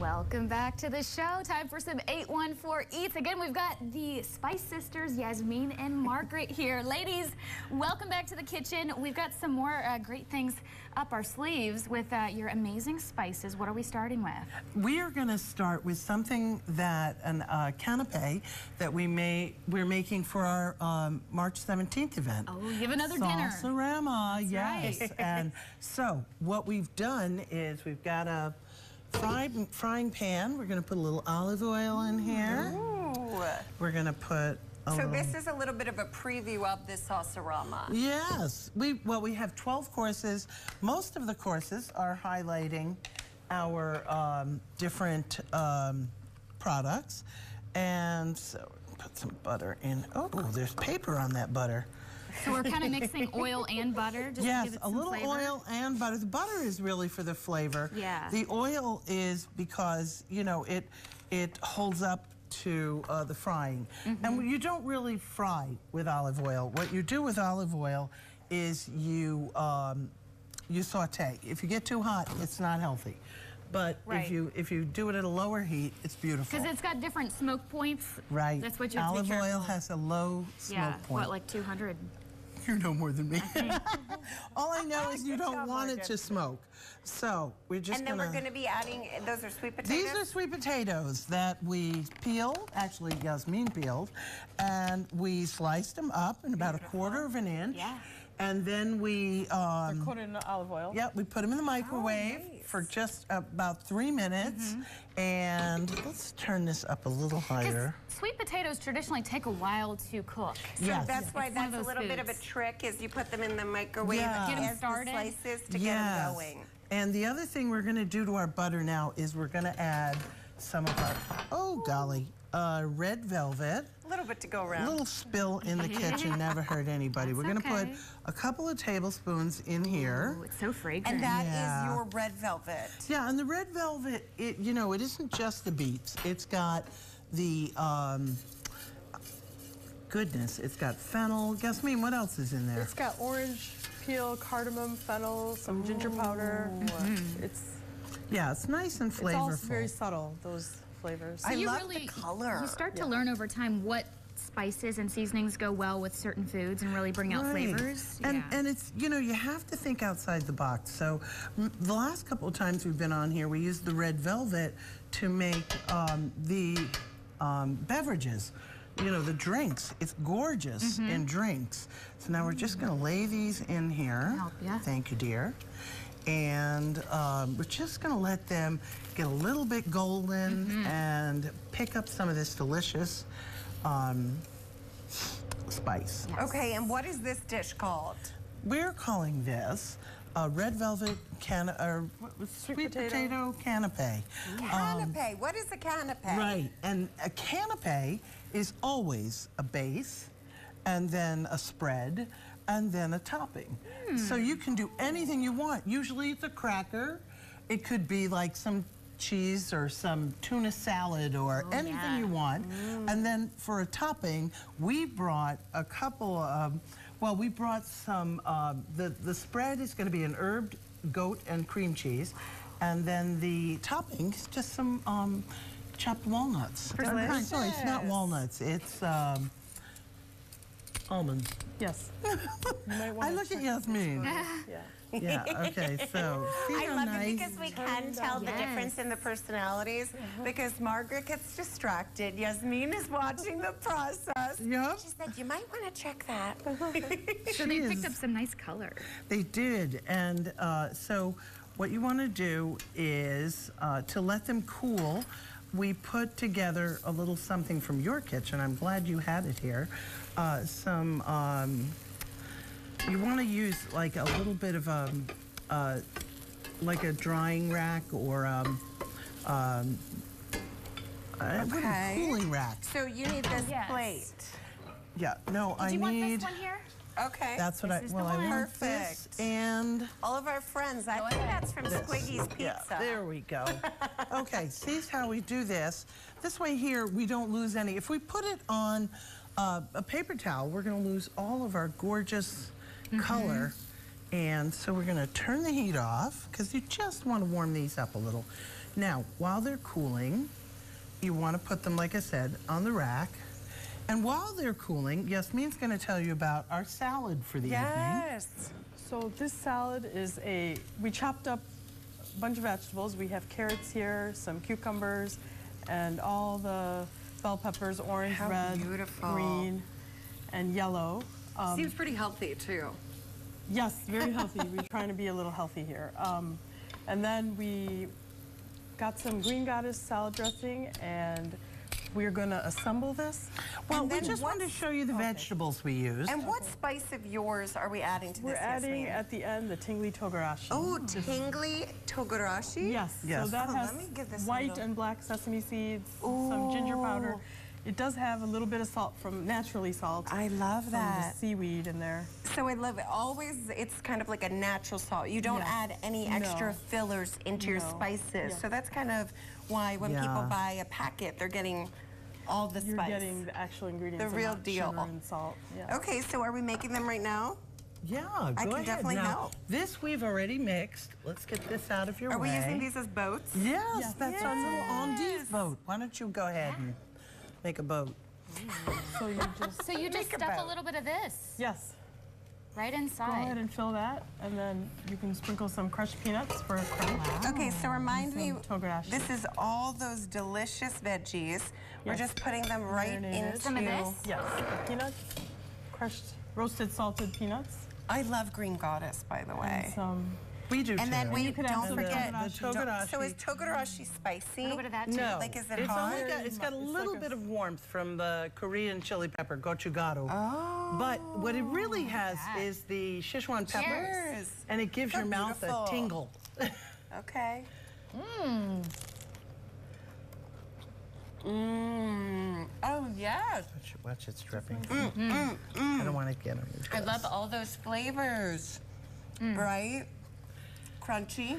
Welcome back to the show. Time for some 814 Eats. Again, we've got the Spice Sisters, Yasmin and Margaret here. Ladies, welcome back to the kitchen. We've got some more uh, great things up our sleeves with uh, your amazing spices. What are we starting with? We are going to start with something that, an uh, canapé that we may, we're making for our um, March 17th event. Oh, have another dinner. Saucerama, yes. right. and so what we've done is we've got a fry, frying pan. We're going to put a little olive oil in here. Ooh. We're going to put So little... this is a little bit of a preview of this Saucerama. Yes. We well, we have 12 courses. Most of the courses are highlighting our um, different um, products. And so put some butter in. Oh, there's paper on that butter. So we're kind of mixing oil and butter just to yes, give it a little flavor. oil and butter. The butter is really for the flavor. Yeah. The oil is because, you know, it it holds up to uh, the frying. Mm-hmm. And you don't really fry with olive oil. What you do with olive oil is you um, you saute. If you get too hot, it's not healthy. But Right. if you if you do it at a lower heat, it's beautiful. Because it's got different smoke points. right. That's what you have olive oil has a low smoke Yeah, point. what, like 200? You know more than me. All I know is you don't job, want it to smoke. So we're just And then gonna. we're going to be adding, those are sweet potatoes? These are sweet potatoes that we peeled, actually Yasmin peeled, and we sliced them up in about a quarter of an inch. Yeah. And then we, um, Coated in olive oil. yeah, we put them in the microwave Oh, nice. for just about three minutes. Mm-hmm. And let's turn this up a little higher. Sweet potatoes traditionally take a while to cook. So Yes. that's why It's that's a those little bit of a trick is you put them in the microwave Yeah. Get 'em as the started. slices to get Yes. them going. And the other thing we're going to do to our butter now is we're going to add some of our, oh golly, uh, red velvet. A little bit to go around. A little spill in the kitchen never hurt anybody. We're going to okay. put a couple of tablespoons in here. Oh, it's so fragrant. And that is Yeah. your red velvet. Yeah, and the red velvet, it you know, it isn't just the beets. It's got the um, goodness. It's got fennel. Yasmin, what else is in there? It's got orange peel, cardamom, fennel, some ginger powder. It's yeah, it's nice and flavorful. it's all very subtle. Those flavors. I you love really, the color. You start to learn over time what spices and seasonings go well with certain foods and really bring out Right. flavors. And yeah. and it's you know you have to think outside the box. So the last couple of times we've been on here, we used the red velvet to make um, the um, beverages. You know the drinks. It's gorgeous in drinks. So now we're just going to lay these in here. Help ya. Thank you, dear. And um, we're just going to let them get a little bit golden and pick up some of this delicious um, spice. Okay, and what is this dish called? We're calling this a red velvet can or what was- sweet, potato. potato, canapé. Canapé. what is a canapé? Right, and a canapé is always a base, and then a spread, and then a topping. So you can do anything you want. Usually it's a cracker. It could be like some cheese or some tuna salad or anything yeah. you want. And then for a topping, we brought a couple of, well, we brought some, um, the, the spread is going to be an herb goat and cream cheese. And then the topping is just some um, chopped walnuts. Delicious. sorry, it's not walnuts. It's um, almonds. yes. I look at Yasmin. Yeah. yeah, okay, so see I how love nice? it because we can tell the Yes. difference in the personalities because Margaret gets distracted. Yasmin is watching the process. Yep. She said, you might want to check that. so they She picked up some nice color. They did, and uh, so what you want to do is uh, to let them cool. We put together a little something from your kitchen. I'm glad you had it here. Uh, some, um, you want to use like a little bit of a, uh, like a drying rack or um, um, uh, what a Okay. cooling rack. So you need this Yes. plate. Yeah, no, I Do you need. want this one here? Okay. That's what This I. is the well, I one. want this Perfect. and. All of our friends. I think that's from Squiggy's Pizza. Yeah, there we go. okay, see how we do this. This way here, we don't lose any. If we put it on uh, a paper towel, we're going to lose all of our gorgeous color. And so we're going to turn the heat off because you just want to warm these up a little. Now, while they're cooling, you want to put them, like I said, on the rack. And while they're cooling, Yasmin's going to tell you about our salad for the evening. Yes. So this salad is a, we chopped up a bunch of vegetables. We have carrots here, some cucumbers, and all the bell peppers, orange, How red, beautiful. green, and yellow. Um, Seems pretty healthy too. Yes, very healthy. We're trying to be a little healthy here. Um, and then we got some green goddess salad dressing, and we're going to assemble this. Well, we just wanted to show you the vegetables we used. And what spice of yours are we adding to We're this? adding Yasmin? at the end the tingly togarashi. Oh, tingly togarashi? Yes. Yes. So that Oh, has let me give this white and black sesame seeds, some ginger powder. Ooh. It does have a little bit of salt from naturally salt. I love from that. the seaweed in there. So I love it. Always, it's kind of like a natural salt. You don't Yes. add any extra No. fillers into your spices. Yeah. So that's kind of why when people buy a packet, they're getting all the You're spice. getting the actual ingredients. The real not deal. Sugar and salt. Yeah. Okay, so are we making them right now? Yeah, go I can ahead. definitely now, help. This we've already mixed. Let's get this out of your Are way. Are we using these as boats? Yes, Yes. that's our little endive boat. Why don't you go ahead and make a boat? So you just So you just Think stuff a about- little bit of this yes. right inside. Go ahead and fill that, and then you can sprinkle some crushed peanuts for a crunch. Okay, so remind me, this is all those delicious veggies. We're just putting them right Marinated. into. Some of this? Yes, the peanuts, crushed, roasted salted peanuts, I love green goddess, by the way. and way. some. We do And too. then we don't some forget. the don't- togarashi. So is togarashi spicy? A little bit of that too. No, Like, is it it's hot? only got, it's got a little like a- bit of warmth from the Korean chili pepper, gochugaru. Oh. But what it really oh. has that. is the Sichuan pepper, Cheers. and it gives So your mouth beautiful. a tingle. Okay. Mmm. Mmm. Oh, yes. Watch, watch it's dripping. Mm, mm, mm. I don't want to get them. I love all those flavors. Bright, crunchy.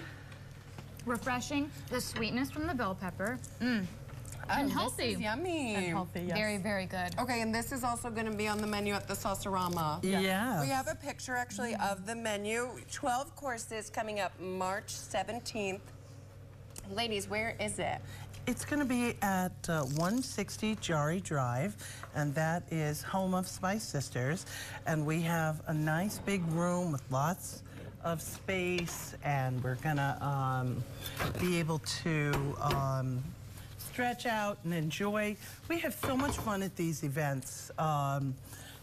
Refreshing. The sweetness from the bell pepper. Mm. Oh, And this healthy. is yummy. And healthy, yes. Very, very good. Okay, and this is also going to be on the menu at the Saucerama. Yeah. We have a picture actually of the menu. 12 courses coming up March 17th. Ladies, where is it? It's going to be at uh, 160 Jari Drive, and that is home of Spice Sisters. And we have a nice big room with lots of space, and we're going to um, be able to um, stretch out and enjoy. We have so much fun at these events. Um,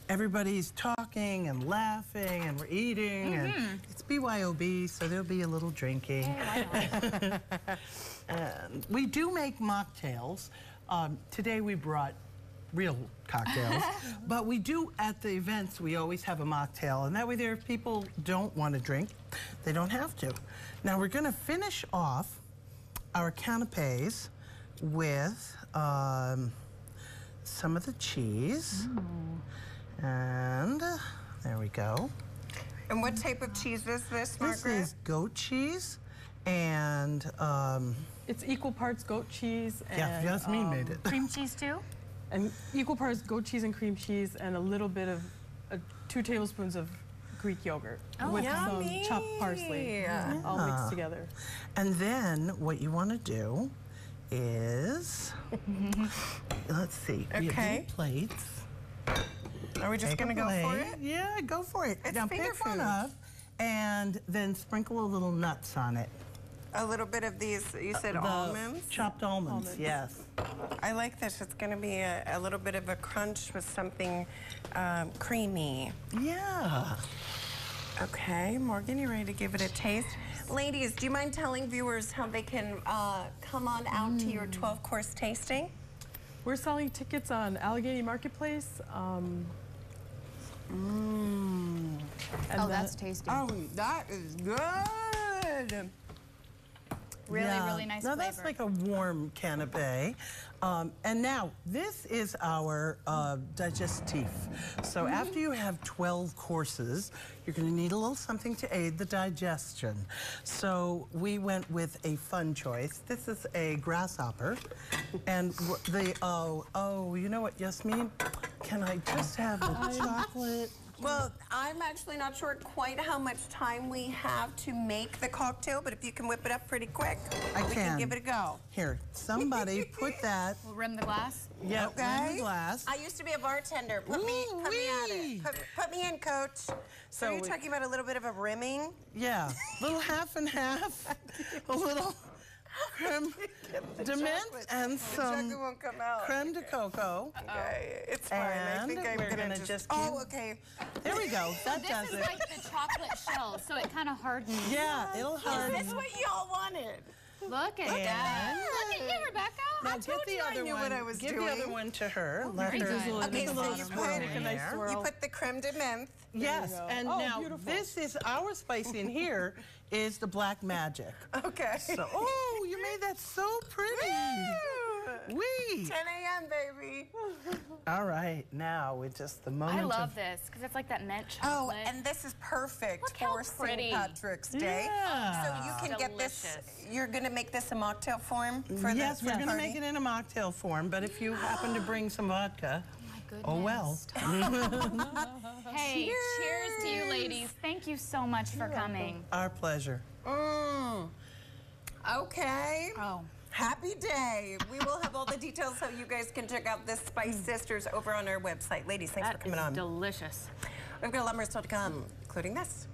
everybody's talking and laughing, and we're eating, and it's BYOB, so there'll be a little drinking. And we do make mocktails. Um, today we brought real cocktails, but we do at the events. We always have a mocktail, and that way, there if people don't want to drink, they don't have to. Now we're going to finish off our canapes with um, some of the cheese, and uh, there we go. And what type of cheese is this, Margaret? This is goat cheese and. Um, It's equal parts goat cheese and yeah, Yasmin um, made it. Cream cheese too? And equal parts goat cheese and cream cheese and a little bit of uh, two tablespoons of Greek yogurt with some chopped parsley, yummy. all mixed together. And then what you want to do is, let's see, we have Okay. little plates. Are we just going to go for it? Yeah, go for it. It's now finger pick one up and then sprinkle a little nuts on it. A little bit of these, you said The almonds? Chopped almonds, Almonds. yes. I like this. It's going to be a, a little bit of a crunch with something um, creamy. Yeah. Okay, Morgan, you ready to give it a taste? Ladies, do you mind telling viewers how they can uh, come on out to your 12 course tasting? We're selling tickets on Allegheny Marketplace. Um, Mmm. Oh, the- that's tasty. Oh, that is good. Really, Yeah. really nice Now flavor. that's like a warm canapé. Um, and now this is our uh, digestif. So Mm-hmm. after you have 12 courses, you're going to need a little something to aid the digestion. So we went with a fun choice. This is a grasshopper, and the oh oh you know what Yasmin? Can I just have the chocolate Well, I'm actually not sure quite how much time we have to make the cocktail, but if you can whip it up pretty quick, I we can. give it a go. Here, somebody put that, We'll rim the glass. yeah, in Okay. the glass. I used to be a bartender. Put me, put me at it. Put, put me in, coach. So, So you're we- talking about a little bit of a rimming? Yeah, little half and half, a little creme de menthe and some won't come out. creme de cacao. Okay, it's fine. I think I'm we're gonna, gonna just. just oh, okay. There we go. That This does is like the chocolate shell, so it kind of hardens. Yeah, it'll harden. Is harden. this what y'all wanted? Look at And- that. Look at you, Rebecca. Now I told the you I knew one. what I was give the other one to her. Oh, Let very her. good. Drizzle it Okay, in so you put- Make a nice there. swirl. You put the creme de menthe. Yes, and Oh, now beautiful. this is our spice in here is the black magic. Okay. So, oh, you made that so pretty. Wee. 10 a.m., baby. All right, now with just the moment I love of this because it's like that mint chocolate. Oh, and this is perfect Look for. St. Patrick's Day. Yeah. So you can get this. You're gonna make this a mocktail form for yes, the we're going to make it in a mocktail form, but if you happen to bring some vodka, My oh well. Hey, cheers. to you, ladies. Thank you so much for coming. Our pleasure. Mm. Okay. Oh. Happy day. We will have all the details so you guys can check out the Spice mm. Sisters over on our website. Ladies, thanks That for coming on. delicious. We've got a lot more still to come, including this.